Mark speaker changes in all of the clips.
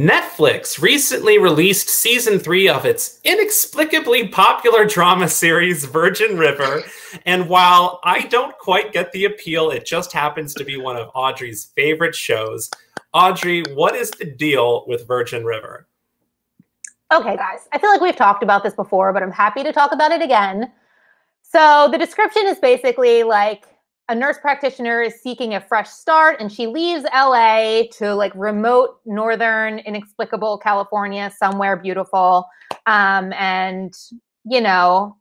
Speaker 1: Netflix recently released season three of its inexplicably popular drama series, Virgin River. And while I don't quite get the appeal, it just happens to be one of Audrey's favorite shows. Audrey, what is the deal with Virgin River?
Speaker 2: Okay, guys, I feel like we've talked about this before, but I'm happy to talk about it again. So the description is basically like a nurse practitioner is seeking a fresh start and she leaves LA to like remote northern inexplicable California somewhere beautiful um, and you know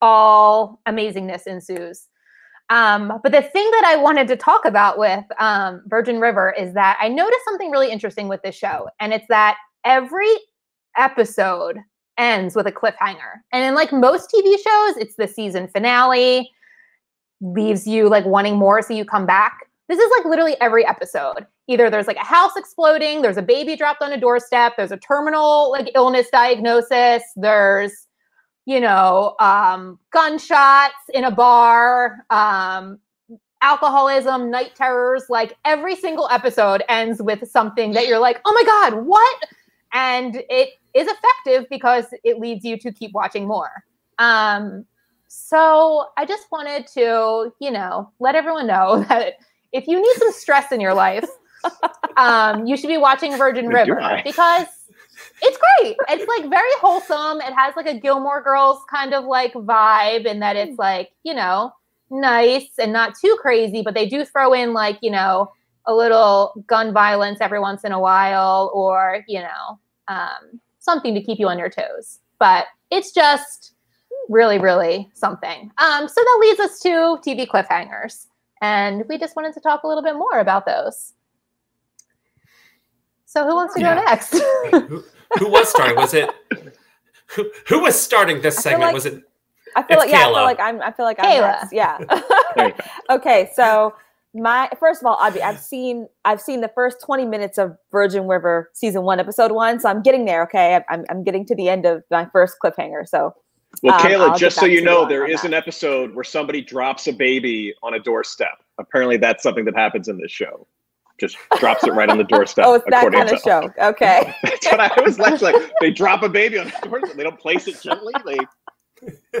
Speaker 2: all amazingness ensues um, but the thing that I wanted to talk about with um, Virgin River is that I noticed something really interesting with this show and it's that every episode ends with a cliffhanger and in like most TV shows it's the season finale leaves you like wanting more so you come back. This is like literally every episode. Either there's like a house exploding, there's a baby dropped on a doorstep, there's a terminal like illness diagnosis, there's you know, um, gunshots in a bar, um, alcoholism, night terrors. Like every single episode ends with something that you're like, oh my God, what? And it is effective because it leads you to keep watching more. Um, so I just wanted to, you know, let everyone know that if you need some stress in your life, um, you should be watching Virgin River because it's great. It's like very wholesome. It has like a Gilmore Girls kind of like vibe, in that it's like, you know, nice and not too crazy, but they do throw in like, you know, a little gun violence every once in a while or, you know, um, something to keep you on your toes. But it's just really, really something. Um, so that leads us to TV cliffhangers. And we just wanted to talk a little bit more about those. So who wants to yeah. go next?
Speaker 1: who, who, was starting? Was it who, who was starting this segment?
Speaker 3: Like,
Speaker 1: was it
Speaker 3: I feel like Kayla. yeah, I feel like I'm I feel like I'm next. Yeah. okay, so my first of all, I've, I've seen I've seen the first 20 minutes of Virgin River season one, episode one. So I'm getting there. Okay. I'm I'm getting to the end of my first cliffhanger. So
Speaker 4: well, um, Kayla, just so you know, there is that. an episode where somebody drops a baby on a doorstep. Apparently, that's something that happens in this show. Just drops it right on the doorstep.
Speaker 3: oh, it's that kind of show. Okay.
Speaker 4: that's what I was like. Like they drop a baby on the doorstep. They don't place it gently. They.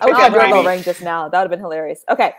Speaker 3: I wish I doorbell rang just now. That would have been hilarious. Okay.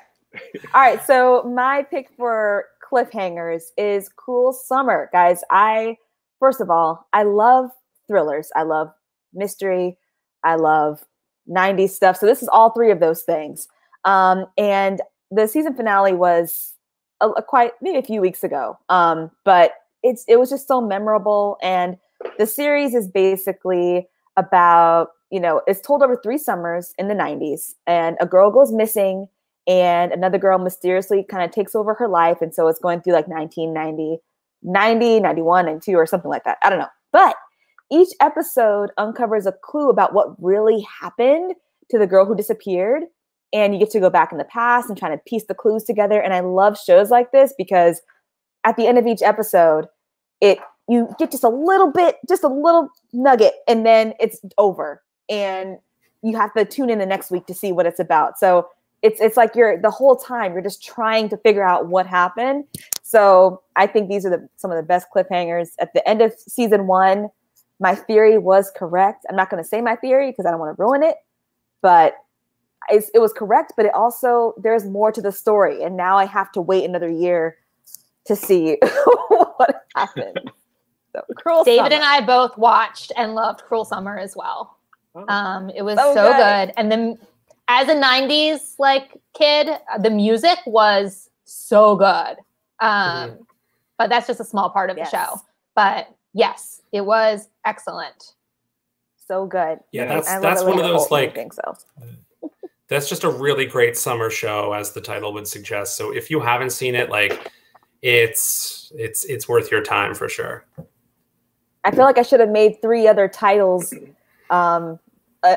Speaker 3: All right. So my pick for cliffhangers is Cruel Summer, guys. I first of all, I love thrillers. I love mystery. I love 90s stuff. So this is all three of those things. Um, and the season finale was a, a quite maybe a few weeks ago. Um, but it's it was just so memorable. And the series is basically about, you know, it's told over three summers in the 90s, and a girl goes missing and another girl mysteriously kind of takes over her life. And so it's going through like 1990, 90, 91, and two or something like that. I don't know. But each episode uncovers a clue about what really happened to the girl who disappeared. And you get to go back in the past and trying to piece the clues together. And I love shows like this because at the end of each episode, it you get just a little bit, just a little nugget, and then it's over. And you have to tune in the next week to see what it's about. So it's it's like you're the whole time you're just trying to figure out what happened. So I think these are the some of the best cliffhangers at the end of season one my theory was correct. I'm not going to say my theory because I don't want to ruin it, but it was correct. But it also there's more to the story, and now I have to wait another year to see what happened.
Speaker 2: So, Cruel David Summer. and I both watched and loved Cruel Summer as well. Oh. Um, it was so, so good. good. and then as a '90s like kid, the music was so good. Um, mm-hmm. But that's just a small part of yes. the show. But yes, it was excellent.
Speaker 3: So good.
Speaker 1: Yeah, that's that's one of those like. I think so. That's just a really great summer show, as the title would suggest. So if you haven't seen it, like, it's it's it's worth your time for sure.
Speaker 3: I feel like I should have made three other titles. Um,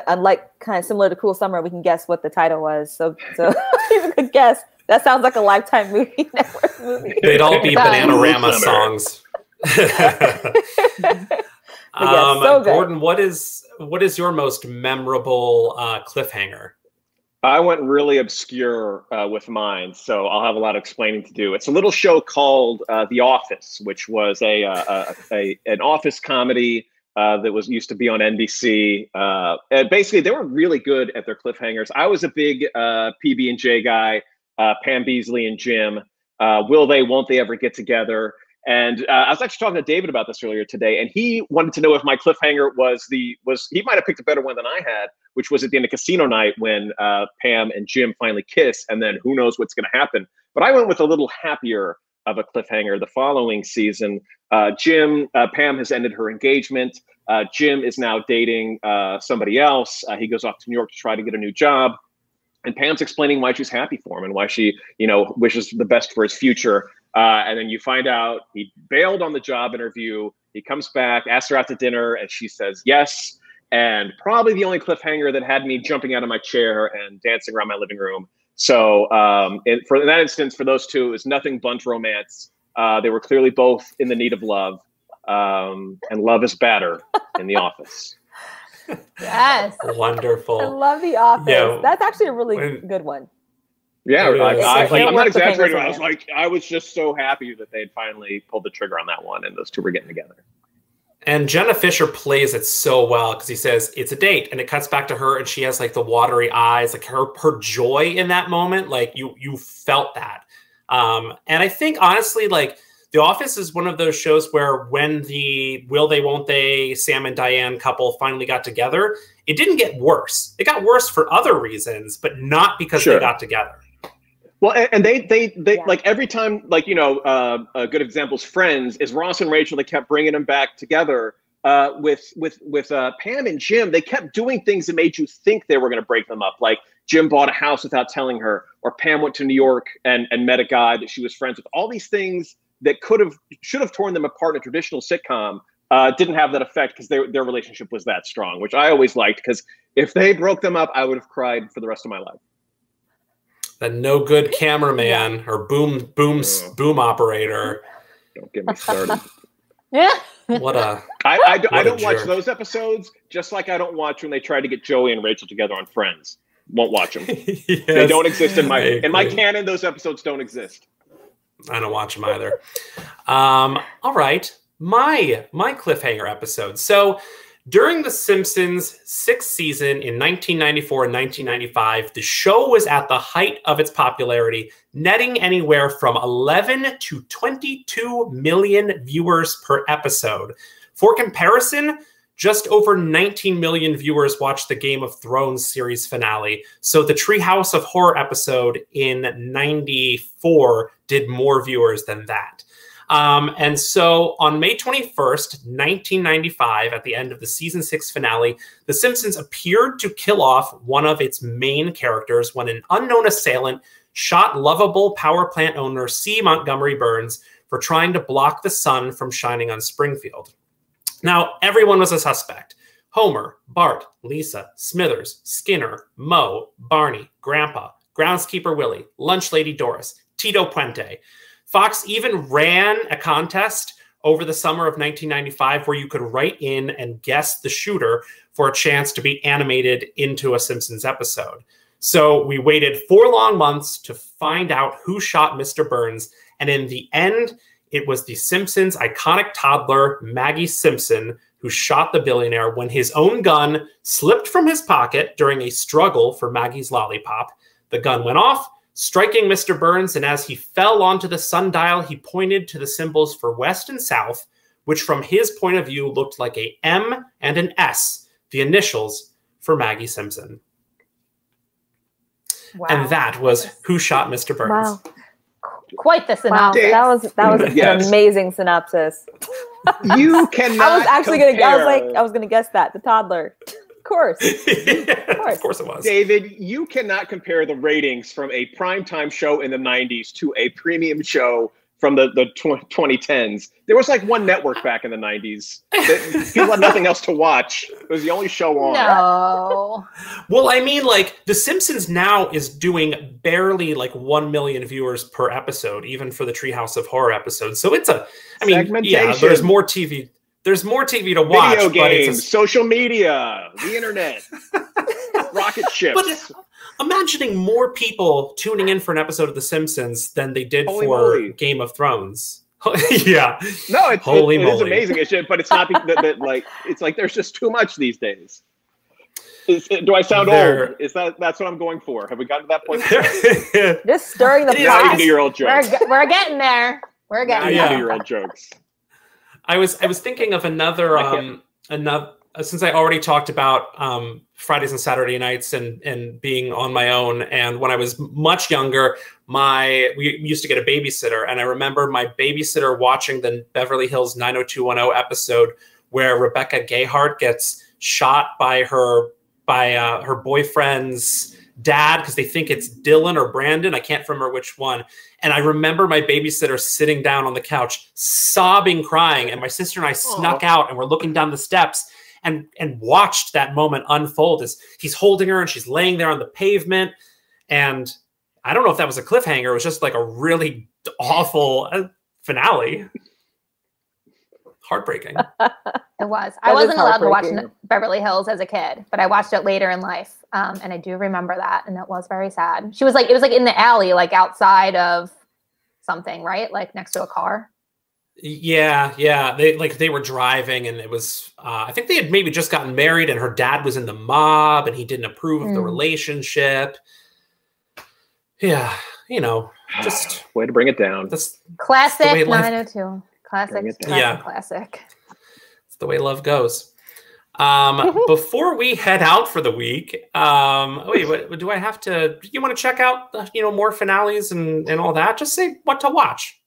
Speaker 3: unlike kind of similar to Cool Summer, we can guess what the title was. So, so you could guess. That sounds like a Lifetime movie network movie.
Speaker 1: They'd all be Bananarama songs. um, so Gordon, what is what is your most memorable uh, cliffhanger?
Speaker 4: I went really obscure uh, with mine, so I'll have a lot of explaining to do. It's a little show called uh, The Office, which was a, uh, a, a an office comedy uh, that was used to be on NBC. Uh, and basically, they were really good at their cliffhangers. I was a big uh, PB and J guy. Pam Beesly and Jim. will they? Won't they ever get together? And uh, I was actually talking to David about this earlier today, and he wanted to know if my cliffhanger was the was he might have picked a better one than I had, which was at the end of Casino Night when uh, Pam and Jim finally kiss, and then who knows what's going to happen. But I went with a little happier of a cliffhanger. The following season, uh, Jim uh, Pam has ended her engagement. Uh, Jim is now dating uh, somebody else. he goes off to New York to try to get a new job, and Pam's explaining why she's happy for him and why she you know wishes the best for his future. Uh, and then you find out he bailed on the job interview. He comes back, asks her out to dinner, and she says yes. And probably the only cliffhanger that had me jumping out of my chair and dancing around my living room. So, um, in, for in that instance, for those two, it was nothing but romance. Uh, they were clearly both in the need of love, um, and love is better in the office.
Speaker 2: Yes,
Speaker 1: wonderful.
Speaker 3: I love the office. Yeah. That's actually a really when, good one.
Speaker 4: Yeah, I, am not exaggerating. I was like, I was just so happy that they'd finally pulled the trigger on that one, and those two were getting together.
Speaker 1: And Jenna Fischer plays it so well because he says it's a date, and it cuts back to her, and she has like the watery eyes, like her her joy in that moment. Like you you felt that. Um, and I think honestly, like The Office is one of those shows where when the will they won't they Sam and Diane couple finally got together, it didn't get worse. It got worse for other reasons, but not because sure. they got together.
Speaker 4: Well, and they they they yeah. like every time, like you know, uh, a good example is Friends is Ross and Rachel. They kept bringing them back together uh, with with with uh, Pam and Jim. They kept doing things that made you think they were going to break them up. Like Jim bought a house without telling her, or Pam went to New York and and met a guy that she was friends with. All these things that could have should have torn them apart in a traditional sitcom uh, didn't have that effect because their their relationship was that strong, which I always liked. Because if they broke them up, I would have cried for the rest of my life
Speaker 1: that no good cameraman or boom boom boom operator.
Speaker 4: Don't get me started.
Speaker 2: yeah.
Speaker 1: What a
Speaker 4: I, I, I don't watch those episodes just like I don't watch when they try to get Joey and Rachel together on Friends. Won't watch them. yes, they don't exist in my in my canon. Those episodes don't exist.
Speaker 1: I don't watch them either. Um, all right, my my cliffhanger episode. So during The Simpsons' sixth season in 1994 and 1995, the show was at the height of its popularity, netting anywhere from 11 to 22 million viewers per episode. For comparison, just over 19 million viewers watched the Game of Thrones series finale. So the Treehouse of Horror episode in 94 did more viewers than that. Um, and so on May 21st, 1995, at the end of the season six finale, The Simpsons appeared to kill off one of its main characters when an unknown assailant shot lovable power plant owner C. Montgomery Burns for trying to block the sun from shining on Springfield. Now, everyone was a suspect. Homer, Bart, Lisa, Smithers, Skinner, Moe, Barney, Grandpa, Groundskeeper Willie, Lunch Lady Doris, Tito Puente. Fox even ran a contest over the summer of 1995 where you could write in and guess the shooter for a chance to be animated into a Simpsons episode. So we waited four long months to find out who shot Mr. Burns. And in the end, it was the Simpsons iconic toddler, Maggie Simpson, who shot the billionaire when his own gun slipped from his pocket during a struggle for Maggie's lollipop. The gun went off, striking Mr. Burns, and as he fell onto the sundial, he pointed to the symbols for west and south, which from his point of view looked like a M and an S, the initials for Maggie Simpson. Wow. And that was who shot Mr. Burns.
Speaker 2: Wow. Quite the synopsis.
Speaker 3: Wow. That was that was yes. an amazing synopsis.
Speaker 4: You cannot.
Speaker 3: I was actually
Speaker 4: compare.
Speaker 3: gonna. I was like, I was gonna guess that the toddler course.
Speaker 1: of course. of course it was.
Speaker 4: David, you cannot compare the ratings from a primetime show in the 90s to a premium show from the the tw- 2010s. There was like one network back in the 90s. that People had nothing else to watch. It was the only show on.
Speaker 2: No.
Speaker 1: Well, I mean, like The Simpsons now is doing barely like one million viewers per episode, even for the Treehouse of Horror episode. So it's a, I mean, yeah, there's more TV. There's more TV to watch,
Speaker 4: Video
Speaker 1: but it's
Speaker 4: games,
Speaker 1: a,
Speaker 4: social media, the internet, rocket ships.
Speaker 1: But imagining more people tuning in for an episode of The Simpsons than they did
Speaker 4: Holy
Speaker 1: for
Speaker 4: moly.
Speaker 1: Game of Thrones. yeah,
Speaker 4: no, it's,
Speaker 1: Holy
Speaker 4: it, it is amazing. It's just, but it's not be- that, that like it's like there's just too much these days. Is, do I sound
Speaker 1: There-
Speaker 4: old? Is that that's what I'm going for? Have we gotten to that point?
Speaker 3: Just stirring the
Speaker 1: It is-
Speaker 4: now you
Speaker 3: pot.
Speaker 4: can do your old
Speaker 2: We're,
Speaker 4: jokes.
Speaker 2: ge- we're getting there. We're
Speaker 4: Now
Speaker 2: getting
Speaker 4: you
Speaker 1: Yeah.
Speaker 4: can do
Speaker 2: there.
Speaker 4: your old jokes.
Speaker 1: I was I was thinking of another um another uh, since I already talked about um Fridays and Saturday nights and and being on my own and when I was much younger my we used to get a babysitter and I remember my babysitter watching the Beverly Hills 90210 episode where Rebecca Gayheart gets shot by her by uh, her boyfriend's dad because they think it's Dylan or Brandon I can't remember which one and I remember my babysitter sitting down on the couch, sobbing, crying, and my sister and I snuck out and we're looking down the steps and and watched that moment unfold as he's holding her and she's laying there on the pavement. And I don't know if that was a cliffhanger. It was just like a really awful uh, finale. Heartbreaking.
Speaker 2: It was. I wasn't allowed to watch Beverly Hills as a kid, but I watched it later in life, um, and I do remember that, and it was very sad. She was like, it was like in the alley, like outside of something, right? Like next to a car.
Speaker 1: Yeah, yeah. They like they were driving, and it was. Uh, I think they had maybe just gotten married, and her dad was in the mob, and he didn't approve of the
Speaker 2: Mm.
Speaker 1: relationship. Yeah, you know, just
Speaker 4: Way to bring it down.
Speaker 1: that's
Speaker 2: Classic
Speaker 1: way life-
Speaker 2: 902. Classic.
Speaker 4: Bring it
Speaker 2: Classic.
Speaker 1: Yeah.
Speaker 2: Classic.
Speaker 1: The way love goes. Um, before we head out for the week, um, wait, what, do I have to? You want to check out, uh, you know, more finales and and all that? Just say what to watch.